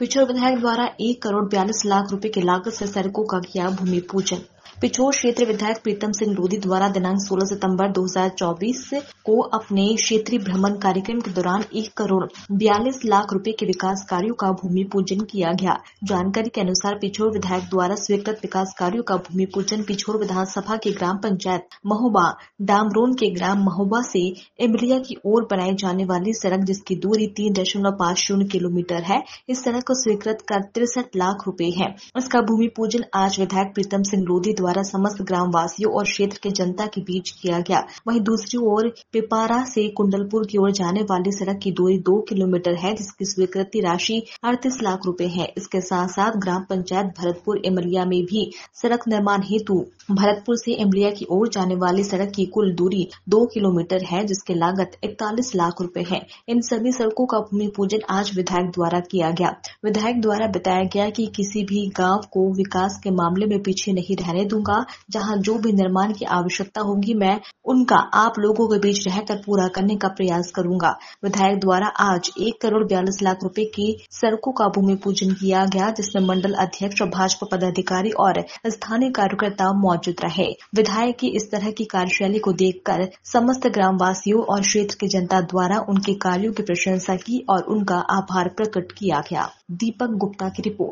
पिछोर विधायक द्वारा एक करोड़ बयालीस लाख रुपए की लागत से सड़कों का किया भूमि पूजन। पिछोर क्षेत्र विधायक प्रीतम सिंह लोधी द्वारा दिनांक 16 सितंबर 2024 को अपने क्षेत्रीय भ्रमण कार्यक्रम के दौरान एक करोड़ बयालीस लाख रुपए के विकास कार्यों का भूमि पूजन किया गया। जानकारी के अनुसार पिछोर विधायक द्वारा स्वीकृत विकास कार्यो का भूमि पूजन पिछोर विधानसभा के ग्राम पंचायत महोबा डामरोन के ग्राम महोबा से इमलिया की ओर बनाई जाने वाली सड़क, जिसकी दूरी तीन दशमलव पाँच शून्य किलोमीटर है, इस सड़क को स्वीकृत कर तिरसठ लाख रूपए है। इसका भूमि पूजन आज विधायक प्रीतम सिंह लोधी द्वारा समस्त ग्राम वासियों और क्षेत्र के जनता के बीच किया गया। वहीं दूसरी ओर, पिपारा से कुंडलपुर की ओर जाने वाली सड़क की दूरी दो किलोमीटर है, जिसकी स्वीकृति राशि अड़तीस लाख रूपए है। इसके साथ साथ ग्राम पंचायत भरतपुर इमलिया में भी सड़क निर्माण हेतु भरतपुर से इमलिया की ओर जाने वाली सड़क की कुल दूरी दो किलोमीटर है, जिसकी लागत इकतालीस लाख रूपए है। इन सभी सड़कों का भूमि पूजन आज विधायक द्वारा किया गया। विधायक द्वारा बताया गया कि किसी भी गाँव को विकास के मामले में पीछे नहीं रहने दूँगा, जहाँ जो भी निर्माण की आवश्यकता होगी, मैं उनका, आप लोगों के बीच रहकर पूरा करने का प्रयास करूँगा। विधायक द्वारा आज एक करोड़ बयालीस लाख रुपए की सड़कों का भूमि पूजन किया गया, जिसमें मंडल अध्यक्ष और भाजपा पदाधिकारी और स्थानीय कार्यकर्ता मौजूद रहे। विधायक की इस तरह की कार्यशैली को देखकर समस्त ग्रामवासियों और क्षेत्र की जनता द्वारा उनके कार्यों की प्रशंसा की और उनका आभार प्रकट किया गया। दीपक गुप्ता की रिपोर्ट।